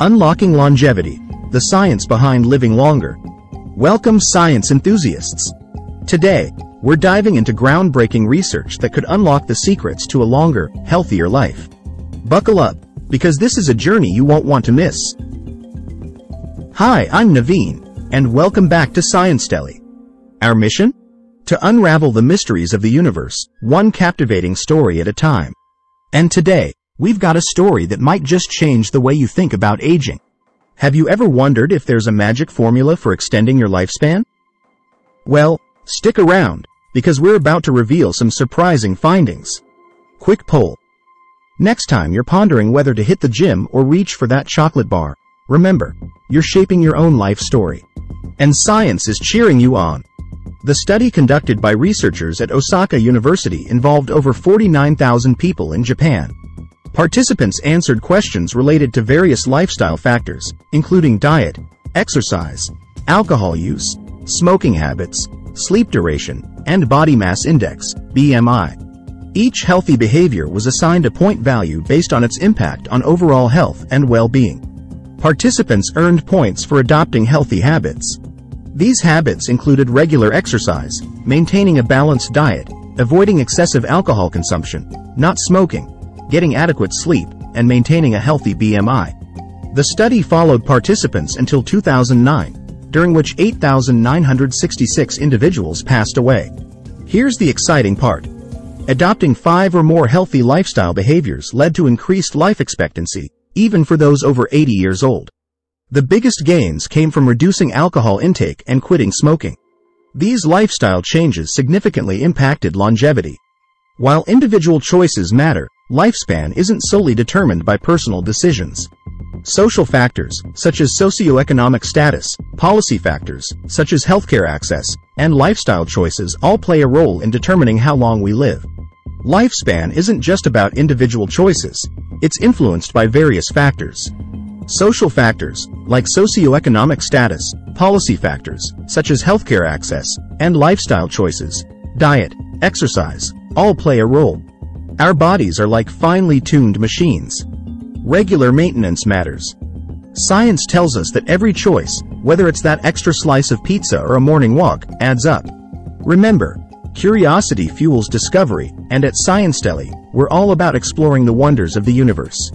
Unlocking Longevity, the science behind living longer. Welcome science enthusiasts. Today, we're diving into groundbreaking research that could unlock the secrets to a longer, healthier life. Buckle up, because this is a journey you won't want to miss. Hi, I'm Naveen, and welcome back to ScienceTelly. Our mission? To unravel the mysteries of the universe, one captivating story at a time. And today, we've got a story that might just change the way you think about aging. Have you ever wondered if there's a magic formula for extending your lifespan? Well, stick around, because we're about to reveal some surprising findings. Quick poll. Next time you're pondering whether to hit the gym or reach for that chocolate bar, remember, you're shaping your own life story. And science is cheering you on. The study conducted by researchers at Osaka University involved over 49,000 people in Japan. Participants answered questions related to various lifestyle factors, including diet, exercise, alcohol use, smoking habits, sleep duration, and body mass index, BMI. Each healthy behavior was assigned a point value based on its impact on overall health and well-being. Participants earned points for adopting healthy habits. These habits included regular exercise, maintaining a balanced diet, avoiding excessive alcohol consumption, not smoking, getting adequate sleep, and maintaining a healthy BMI. The study followed participants until 2009, during which 8,966 individuals passed away. Here's the exciting part. Adopting five or more healthy lifestyle behaviors led to increased life expectancy, even for those over 80 years old. The biggest gains came from reducing alcohol intake and quitting smoking. These lifestyle changes significantly impacted longevity. While individual choices matter, lifespan isn't solely determined by personal decisions. Social factors, such as socioeconomic status, policy factors, such as healthcare access, and lifestyle choices all play a role in determining how long we live. Lifespan isn't just about individual choices, it's influenced by various factors. Social factors, like socioeconomic status, policy factors, such as healthcare access, and lifestyle choices, diet, exercise, all play a role. Our bodies are like finely tuned machines. Regular maintenance matters. Science tells us that every choice, whether it's that extra slice of pizza or a morning walk, adds up. Remember, curiosity fuels discovery, and at ScienceTelly, we're all about exploring the wonders of the universe.